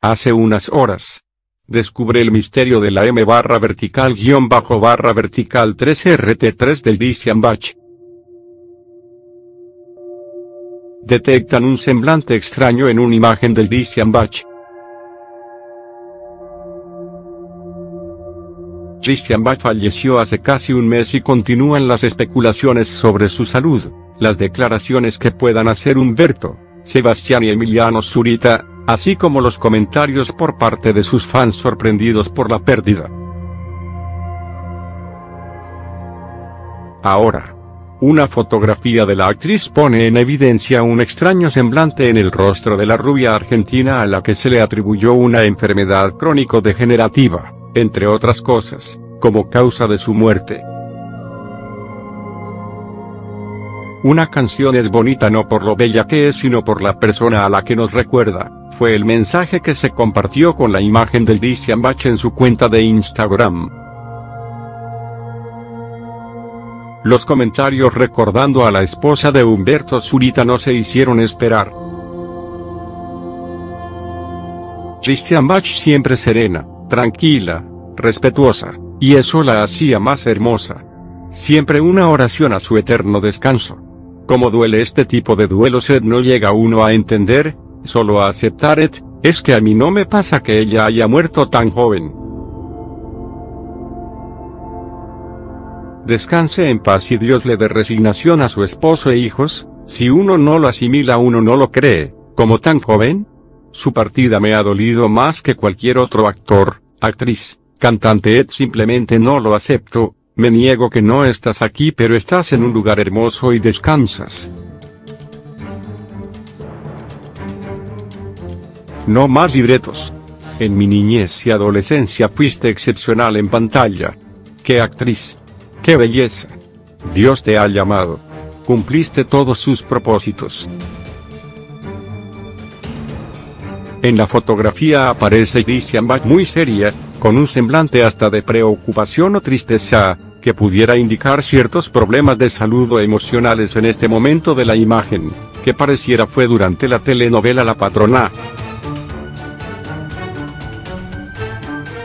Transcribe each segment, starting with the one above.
Hace unas horas. Descubre el misterio de la M barra vertical guion bajo barra vertical 3RT3 del Diciambach. Detectan un semblante extraño en una imagen del Diciambach. Christian Bach falleció hace casi un mes y continúan las especulaciones sobre su salud, las declaraciones que puedan hacer Humberto, Sebastián y Emiliano Zurita, así como los comentarios por parte de sus fans sorprendidos por la pérdida. Ahora. Una fotografía de la actriz pone en evidencia un extraño semblante en el rostro de la rubia argentina a la que se le atribuyó una enfermedad crónico-degenerativa entre otras cosas, como causa de su muerte. Una canción es bonita no por lo bella que es sino por la persona a la que nos recuerda, fue el mensaje que se compartió con la imagen del Christian Bach en su cuenta de Instagram. Los comentarios recordando a la esposa de Humberto Zurita no se hicieron esperar. Christian Bach siempre serena, tranquila, respetuosa, y eso la hacía más hermosa. Siempre una oración a su eterno descanso. Como duele este tipo de duelos Ed no llega uno a entender, solo a aceptar. Ed, es que a mí no me pasa que ella haya muerto tan joven. Descanse en paz y Dios le dé resignación a su esposo e hijos, si uno no lo asimila uno no lo cree, como tan joven. Su partida me ha dolido más que cualquier otro actor, actriz, cantante. Ed simplemente no lo acepto, me niego que no estás aquí pero estás en un lugar hermoso y descansas. No más libretos. En mi niñez y adolescencia fuiste excepcional en pantalla. ¡Qué actriz! ¡Qué belleza! Dios te ha llamado. Cumpliste todos sus propósitos. En la fotografía aparece Christian Bach muy seria, con un semblante hasta de preocupación o tristeza, que pudiera indicar ciertos problemas de salud o emocionales en este momento de la imagen, que pareciera fue durante la telenovela La Patrona.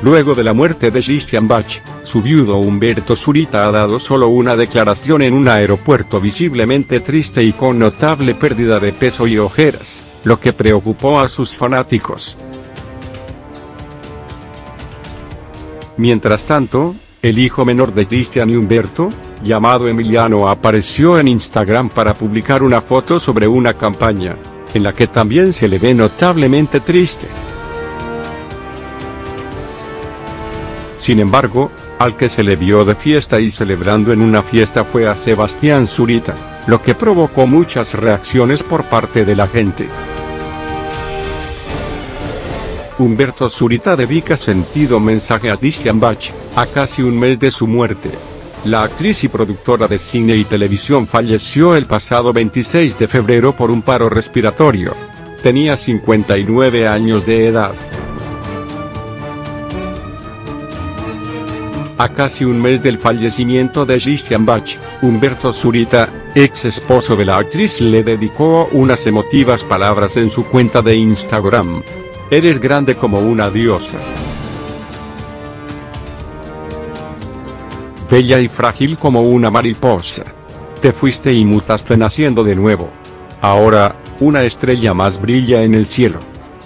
Luego de la muerte de Christian Bach, su viudo Humberto Zurita ha dado solo una declaración en un aeropuerto visiblemente triste y con notable pérdida de peso y ojeras, lo que preocupó a sus fanáticos. Mientras tanto, el hijo menor de Cristian y Humberto, llamado Emiliano apareció en Instagram para publicar una foto sobre una campaña, en la que también se le ve notablemente triste. Sin embargo, al que se le vio de fiesta y celebrando en una fiesta fue a Sebastián Zurita, lo que provocó muchas reacciones por parte de la gente. Humberto Zurita dedica sentido mensaje a Christian Bach, a casi un mes de su muerte. La actriz y productora de cine y televisión falleció el pasado 26 de febrero por un paro respiratorio. Tenía 59 años de edad. A casi un mes del fallecimiento de Christian Bach, Humberto Zurita, ex esposo de la actriz le dedicó unas emotivas palabras en su cuenta de Instagram. Eres grande como una diosa. Bella y frágil como una mariposa. Te fuiste y mutaste naciendo de nuevo. Ahora, una estrella más brilla en el cielo.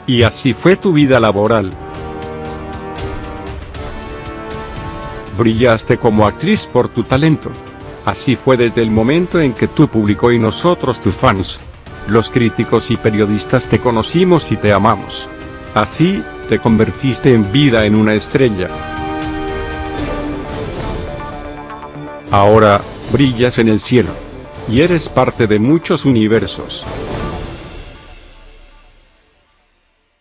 Y así fue tu vida laboral. Brillaste como actriz por tu talento. Así fue desde el momento en que tú publicó y nosotros tus fans. Los críticos y periodistas te conocimos y te amamos. Así, te convertiste en vida en una estrella. Ahora, brillas en el cielo. Y eres parte de muchos universos.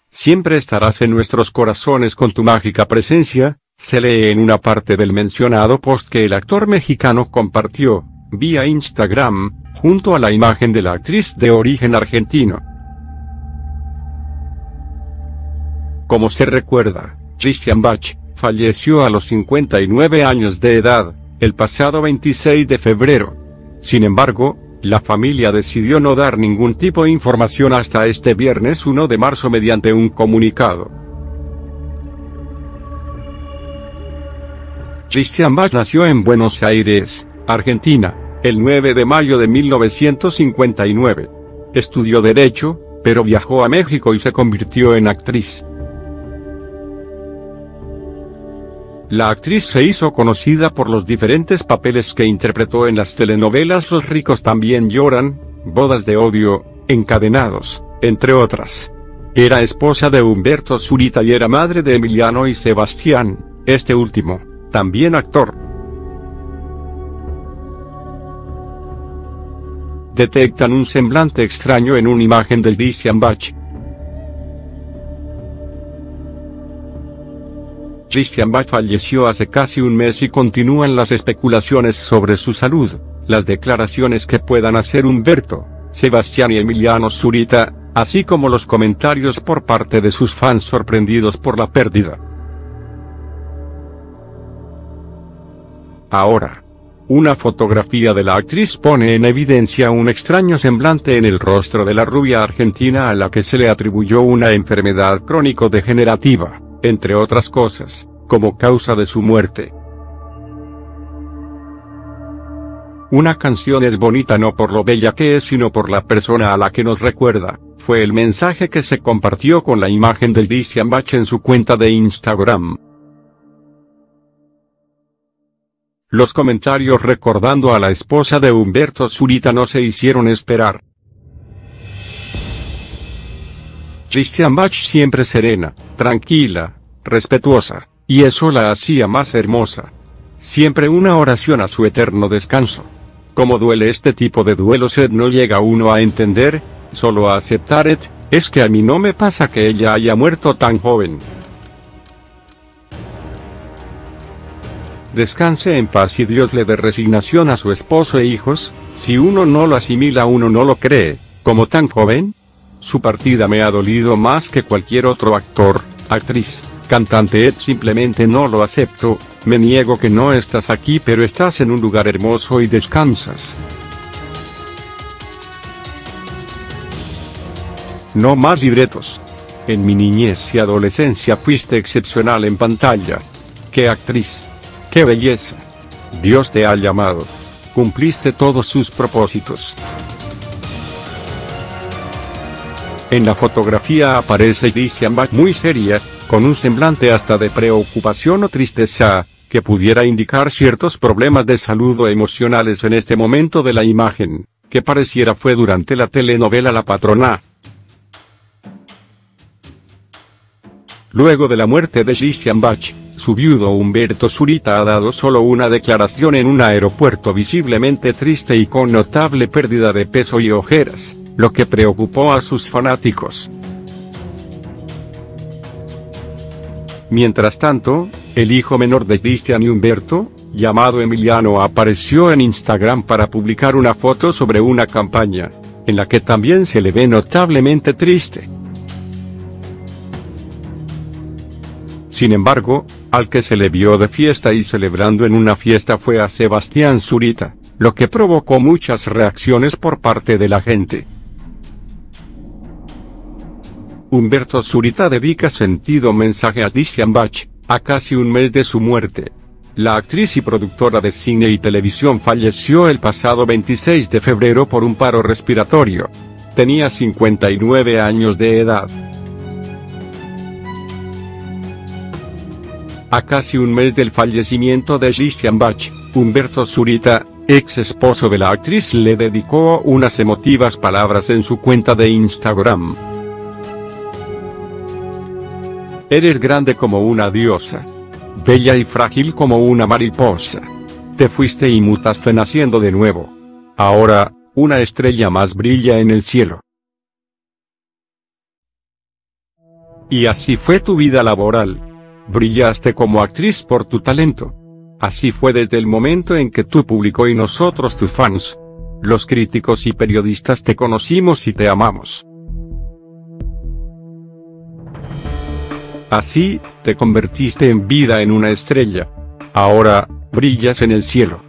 Siempre estarás en nuestros corazones con tu mágica presencia, se lee en una parte del mencionado post que el actor mexicano compartió, vía Instagram, junto a la imagen de la actriz de origen argentino. Como se recuerda, Christian Bach, falleció a los 59 años de edad, el pasado 26 de febrero. Sin embargo, La familia decidió no dar ningún tipo de información hasta este viernes 1 de marzo mediante un comunicado. Christian Bach nació en Buenos Aires, Argentina, el 9 de mayo de 1959. Estudió Derecho, pero viajó a México y se convirtió en actriz. La actriz se hizo conocida por los diferentes papeles que interpretó en las telenovelas Los ricos también lloran, Bodas de odio, Encadenados, entre otras. Era esposa de Humberto Zurita y era madre de Emiliano y Sebastián, este último, también actor. Detectan un semblante extraño en una imagen del Christian Bach. Christian Bach falleció hace casi un mes y continúan las especulaciones sobre su salud, las declaraciones que puedan hacer Humberto, Sebastián y Emiliano Zurita, así como los comentarios por parte de sus fans sorprendidos por la pérdida. Ahora, una fotografía de la actriz pone en evidencia un extraño semblante en el rostro de la rubia argentina a la que se le atribuyó una enfermedad crónico-degenerativa entre otras cosas, como causa de su muerte. Una canción es bonita no por lo bella que es sino por la persona a la que nos recuerda, fue el mensaje que se compartió con la imagen del Christian Bach en su cuenta de Instagram. Los comentarios recordando a la esposa de Humberto Zurita no se hicieron esperar. Christian Bach siempre serena, tranquila, respetuosa, y eso la hacía más hermosa. Siempre una oración a su eterno descanso. Como duele este tipo de duelos Ed no llega uno a entender, solo a aceptar es que a mí no me pasa que ella haya muerto tan joven. Descanse en paz y Dios le dé resignación a su esposo e hijos, si uno no lo asimila uno no lo cree, como tan joven, su partida me ha dolido más que cualquier otro actor, actriz, cantante Ed simplemente no lo acepto, me niego que no estás aquí pero estás en un lugar hermoso y descansas. No más libretos. En mi niñez y adolescencia fuiste excepcional en pantalla. ¡Qué actriz! ¡Qué belleza! Dios te ha llamado. Cumpliste todos sus propósitos. En la fotografía aparece Christian Bach muy seria, con un semblante hasta de preocupación o tristeza, que pudiera indicar ciertos problemas de salud o emocionales en este momento de la imagen, que pareciera fue durante la telenovela La Patrona. Luego de la muerte de Christian Bach, su viudo Humberto Zurita ha dado solo una declaración en un aeropuerto visiblemente triste y con notable pérdida de peso y ojeras lo que preocupó a sus fanáticos. Mientras tanto, el hijo menor de Cristian y Humberto, llamado Emiliano apareció en Instagram para publicar una foto sobre una campaña, en la que también se le ve notablemente triste. Sin embargo, al que se le vio de fiesta y celebrando en una fiesta fue a Sebastián Zurita, lo que provocó muchas reacciones por parte de la gente. Humberto Zurita dedica sentido mensaje a Christian Bach, a casi un mes de su muerte. La actriz y productora de cine y televisión falleció el pasado 26 de febrero por un paro respiratorio. Tenía 59 años de edad. A casi un mes del fallecimiento de Christian Bach, Humberto Zurita, ex esposo de la actriz le dedicó unas emotivas palabras en su cuenta de Instagram. Eres grande como una diosa. Bella y frágil como una mariposa. Te fuiste y mutaste naciendo de nuevo. Ahora, una estrella más brilla en el cielo. Y así fue tu vida laboral. Brillaste como actriz por tu talento. Así fue desde el momento en que tú publicó y nosotros tus fans. Los críticos y periodistas te conocimos y te amamos. Así, te convertiste en vida en una estrella. Ahora, brillas en el cielo.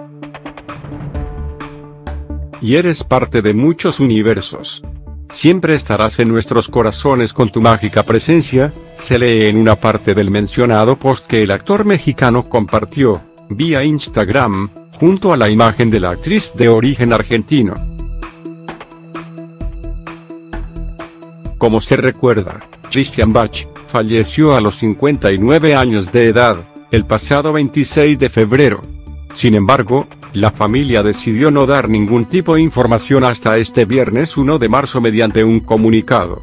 y eres parte de muchos universos. Siempre estarás en nuestros corazones con tu mágica presencia, se lee en una parte del mencionado post que el actor mexicano compartió, vía Instagram, junto a la imagen de la actriz de origen argentino. Como se recuerda, Christian Bach, falleció a los 59 años de edad, el pasado 26 de febrero. Sin embargo, la familia decidió no dar ningún tipo de información hasta este viernes 1 de marzo mediante un comunicado.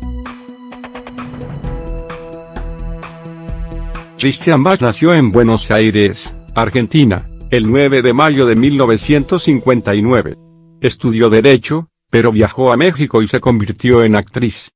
Christian Bach nació en Buenos Aires, Argentina, el 9 de mayo de 1959. Estudió Derecho, pero viajó a México y se convirtió en actriz.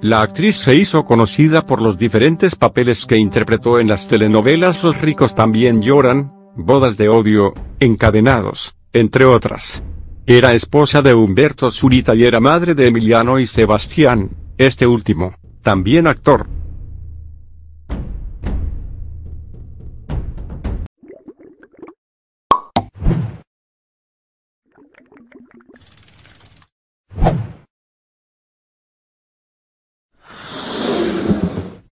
La actriz se hizo conocida por los diferentes papeles que interpretó en las telenovelas Los ricos también lloran, Bodas de odio, Encadenados, entre otras. Era esposa de Humberto Zurita y era madre de Emiliano y Sebastián, este último, también actor.